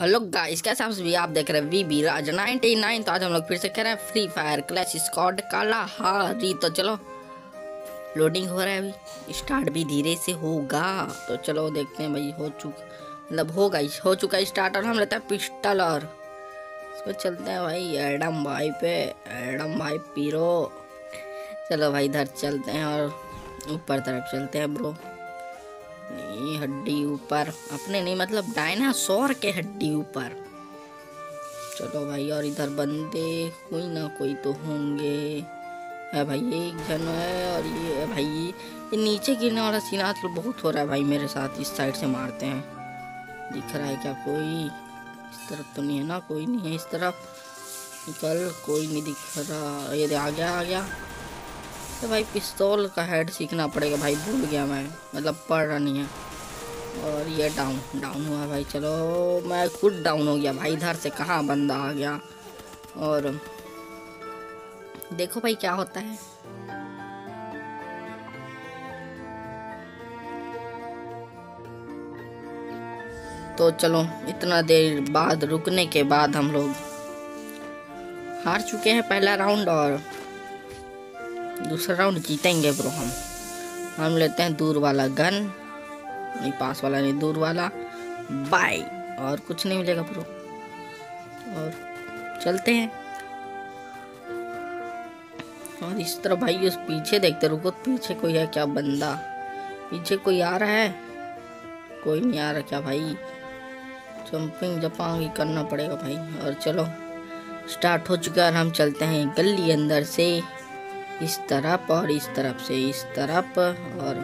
Hello guys कैसे आप सभी आप देख रहे हैं? वी बी राज 99 तो आज हम लोग फिर से कह रहे हैं फ्री फायर क्लैश स्क्वाड काला हारी तो चलो लोडिंग हो रहा है अभी। स्टार्ट भी धीरे से होगा। तो चलो, देखते हैं भाई, हो चुका मतलब ही, हो चुका स्टार्ट और हम लेते हैं पिस्टल और। इस पर चलते हैं भाई एडम भाई पे एडम भाई पीरो चलो भाई, इधर चलते हैं और ऊपर तरफ़ चलते हैं ब्रो नहीं, हड्डी ऊपर। अपने नहीं मतलब डायनासोर के हड्डी ऊपर। चलो भाई, और इधर बंदे, कोई ना कोई तो होंगे। है भाई, एक जन है, और ये है भाई, ये नीचे गिरने वाला सीन आजकल बहुत हो रहा है भाई मेरे साथ, इस साइड से मारते हैं। दिख रहा है क्या कोई? इस तरफ़ तो नहीं है ना, कोई नहीं है इस तरफ़। निकल कोई नहीं दिख रहा। ये आ गया आ गया। तो भाई पिस्तौल का हेड सीखना पड़ेगा भाई, भूल गया मैं। मतलब पढ़ रहा नहीं है। और ये डाउन डाउन हुआ भाई, चलो। मैं खुद डाउन हो गया भाई, इधर से कहाँ बंदा आ गया? और देखो भाई क्या होता है। तो चलो, इतना देर बाद, रुकने के बाद हम लोग हार चुके हैं पहला राउंड और दूसरा राउंड जीतेंगे ब्रो हम। हम लेते हैं दूर वाला गन नहीं, पास वाला नहीं, दूर वाला। बाय और कुछ नहीं मिलेगा ब्रो और चलते हैं। और इस तरह भाई, उस पीछे देखते रुको, पीछे कोई है क्या बंदा? पीछे कोई आ रहा है? कोई नहीं आ रहा क्या भाई? जंपिंग जपांग करना पड़ेगा भाई। और चलो स्टार्ट हो चुका है हम चलते हैं गली अंदर से। इस तरफ़ और इस तरफ़ से इस तरफ़ और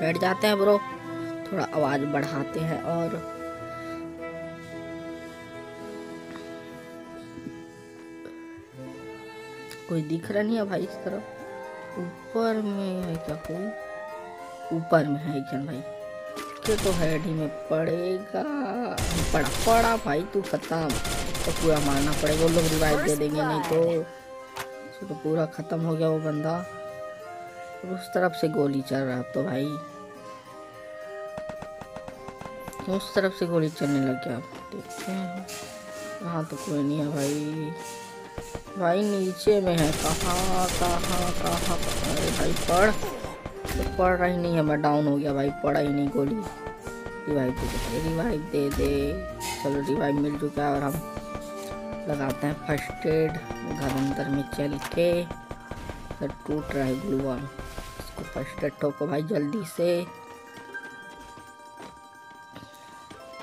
बैठ जाते हैं ब्रो। थोड़ा आवाज़ बढ़ाते हैं और कोई दिख रहा नहीं है भाई इस तरफ़। ऊपर में है क्या कोई? ऊपर में है क्या भाई? के तो हेड ही में पड़ेगा। पड़ा पड़ा भाई, तू खत्म। तो पूरा मारना पड़ेगा। वो लोग रिवाइव दे देंगे, नहीं तो तो पूरा ख़त्म हो गया वो बंदा। और उस तरफ़ से गोली चल रहा तो भाई। उस तरफ़ से गोली चलने लग गया। देखते हैं। कहाँ तो कोई नहीं है भाई। भाई नीचे में है। कहाँ कहाँ कहाँ? अरे भाई पढ़। तो पढ़ रहा ही नहीं है। मैं डाउन हो गया भाई। पढ़ा ही नहीं गोली। रिवाइव दे दे रिवाइव दे दे। चलो रिवाइव मिल चुका है और हम लगाते हैं फ़र्स्ट एड घर अंदर में चल के सर टूट रहा है ग्लू वॉल इसको फ़र्स्ट एड ठोको भाई जल्दी से।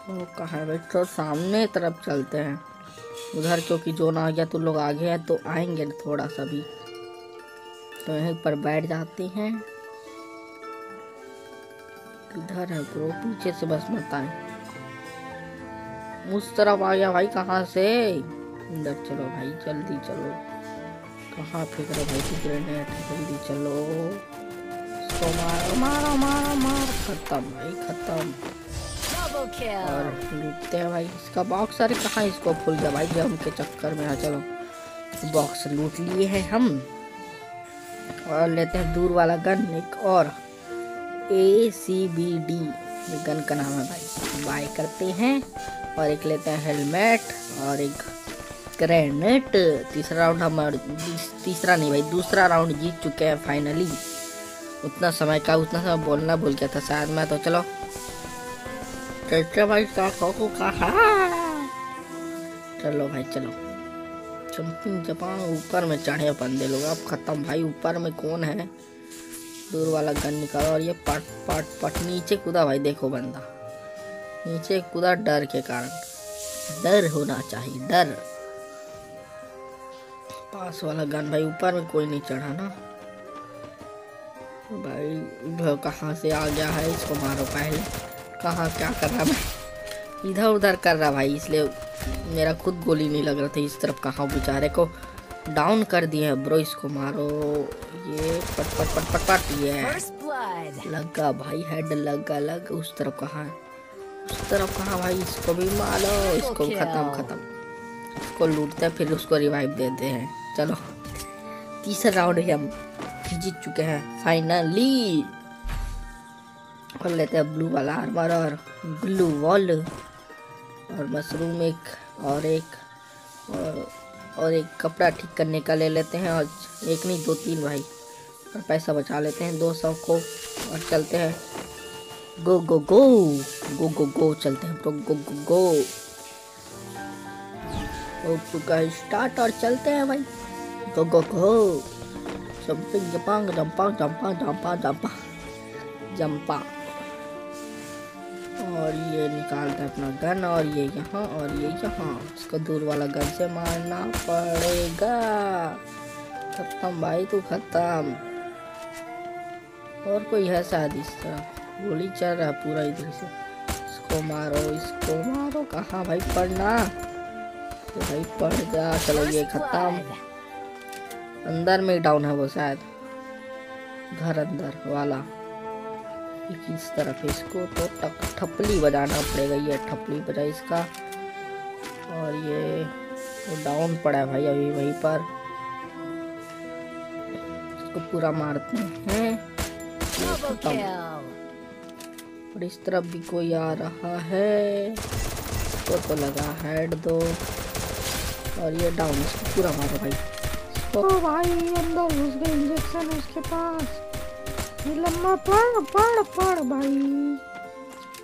वो कहा है भाई? तो सामने तरफ़ चलते हैं। उधर क्योंकि जोन आ गया तो लोग आगे हैं तो आएँगे थोड़ा सा भी। तो यहीं पर बैठ जाते हैं। इधर है ब्रो पीछे से बस मत आए। उस तरफ़ आ गया भाई कहाँ से? अंदर चलो भाई जल्दी चलो। कहाँ फेंक रहे भाई की ग्रेनेड जल्दी चलो। इसको मारो मारो मारो मार। खत्म भाई खत्म। और लूटते हैं भाई। इसका बॉक्स अरे कहाँ इसको फुल गया भाई? जम के चक्कर में हाँ चलो। बॉक्स लूट लिए हैं हम। और लेते हैं दूर वाला गन एक और। A C B D gun का नाम है भाई। बाय करते हैं। और एक लेते हैं हेलमेट और एक ग्रेनेट तीसरा राउंड हम तीसरा नहीं भाई, दूसरा राउंड जीत चुके हैं फाइनली उतना समय का, उतना समय बोलना भूल गया था शायद मैं तो चलो। चलते भाई को कहा चलो भाई, चलो। जंपिंग जपान ऊपर में चढ़े बंदे लोग, अब खत्म। भाई, ऊपर में कौन है? दूर वाला गन निकालो और ये पट पट पट, नीचे कूदा भाई, देखो बंदा। नीचे कूदा डर के कारण। डर होना चाहिए, डर। पास वाला गन भाई ऊपर में कोई नहीं चढ़ा ना। भाई कहाँ से आ गया है इसको मारो पहले। कहाँ क्या कर रहा मैं इधर उधर कर रहा भाई इसलिए मेरा खुद गोली नहीं लग रहा था इस तरफ़ कहाँ बेचारे को डाउन कर दिए है ब्रो इसको मारो। ये पट पट पट पट पट ये। लगा भाई हेड लगा लग उस तरफ़ कहाँ उस तरफ़ कहाँ भाई इसको भी मारो इसको खत्म खत्म। इसको लूटते हैं फिर उसको रिवाइव देते हैं। चलो, तीसरा राउंड ही हम जीत चुके हैं फाइनली कर लेते हैं ब्लू वाला आर्मर और ब्लू वॉल और मशरूम एक, और एक, और और एक कपड़ा ठीक करने का ले लेते हैं और एक नहीं, दो, तीन भाई। और पैसा बचा लेते हैं दो सौ को, और चलते हैं। गो गो गो गो गो गो चलते हैं गो गो गो गो हो चुका है स्टार्ट और चलते हैं भाई। गो गो गो जंपिंग जंपांग जंपा जंपा जंपा जंपा जंपा और ये निकालता है अपना गन, और ये यहाँ, और ये यहाँ। इसको दूर वाला गन से मारना पड़ेगा। खत्म भाई, तू खत्म। और कोई है शायद इस तरह? गोली चल रहा है पूरा इधर से। इसको मारो इसको मारो। कहाँ भाई पढ़ना? तो भाई पढ़ जा, चलो ये खत्म। अंदर में डाउन है वो शायद। घर अंदर वाला। इस तरफ़ है? इसको तो टक ठपली बजाना पड़ेगा ये ठपली बजा इसका। और ये वो डाउन पड़ा है भाई अभी वहीं पर। इसको पूरा मारते हैं। और इस तरफ़ भी कोई आ रहा है। इसको तो लगा हेड दो। और ये डाउन इसको पूरा मारो भाई। इसको भाई अंदर घुस गए इंजेक्शन उसके पास। ये लंबा पड़ पड़ पड़ भाई।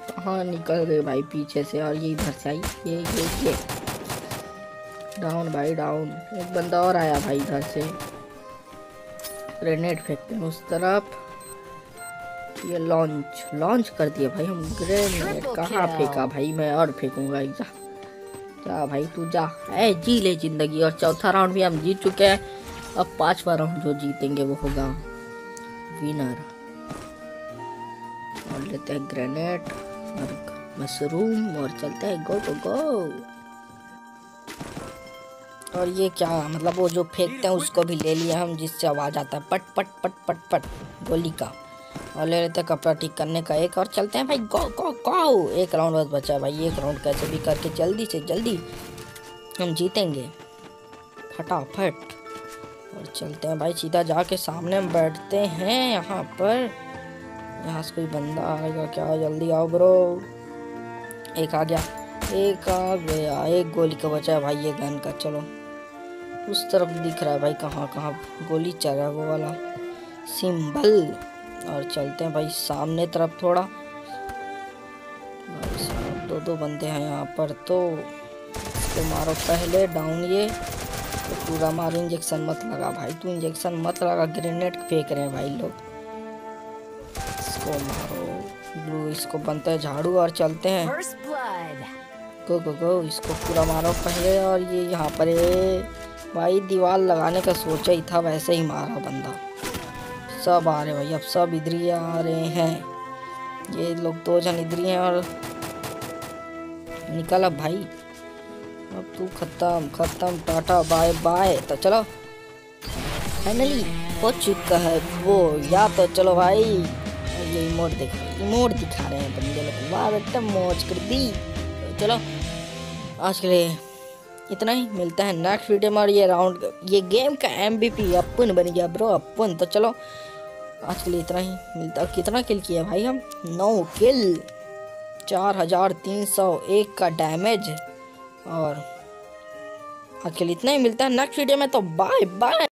कहाँ निकल गए भाई पीछे से और ये इधर से आई। ये ये ये। डाउन भाई डाउन एक बंदा और आया भाई इधर से। ग्रेनेड फेंकते हैं उस तरफ़। ये लॉन्च लॉन्च कर दिया भाई हम। ग्रेनेड कहाँ फेंका भाई? मैं और फेंकूँगा एक जा जा भाई तू जा। ए जी ले ज़िंदगी। और चौथा राउंड भी हम जीत चुके हैं। अब पांचवा राउंड जो जीतेंगे वो होगा विनर और लेते हैं ग्रेनेड और मशरूम और चलते हैं गो गो गो और ये क्या मतलब वो जो फेंकते हैं उसको भी ले लिया हम, जिससे आवाज़ आता है, पट पट पट पट पट, गोली का। और ले लेते हैं कपड़ा ठीक करने का एक, और चलते हैं भाई गो गो गो एक राउंड बस बचा है भाई, एक राउंड कैसे भी करके जल्दी से जल्दी हम जीतेंगे। फटाफट। और चलते हैं भाई, सीधा जाके सामने हम बैठते हैं यहाँ पर। यहाँ से कोई बंदा आएगा क्या? जल्दी आओ ब्रो। एक आ गया, एक आ गया, एक गोली का बचा है भाई, ये गन का, चलो। उस तरफ़ दिख रहा है भाई, कहाँ कहाँ गोली चल रहा है वो वाला सिंबल। और चलते हैं भाई, सामने तरफ़ थोड़ा। भाई दो दो बंदे हैं यहाँ पर तो इसको मारो पहले, डाउन ये। तो पूरा मारो इंजेक्शन मत लगा भाई तू इंजेक्शन मत लगा ग्रेनेड फेंक रहे हैं भाई लोग। इसको मारो ब्लू इसको बनते है झाड़ू और चलते हैं। गो गो गो इसको पूरा मारो पहले और ये यहाँ पर भाई दीवार लगाने का सोचा ही था वैसे ही मारा बंदा। सब आ रहे भाई अब सब इधर ही आ रहे हैं। ये लोग दो जन इधर ही हैं और निकल अब भाई। अब तू खत्म खत्म, टाटा, बाय बाय। तो चलो। फाइनली हो चुका है वो। या तो चलो भाई। ये इमोट देख इमोट दिखा रहे हैं बंदे लोग। वाह, बेटा, मौज कर दी। तो चलो, आज के लिए इतना ही। मिलता है नेक्स्ट वीडियो में और ये राउंड ये गेम का एम अपन बन गया ब्रो अपन। तो चलो, आज के लिए इतना ही। मिलता है कितना किल किया भाई हम? नौ किल चार हज़ार तीन सौ एक का डैमेज और आज के लिए इतना ही मिलता है। नेक्स्ट वीडियो में तो बाय बाय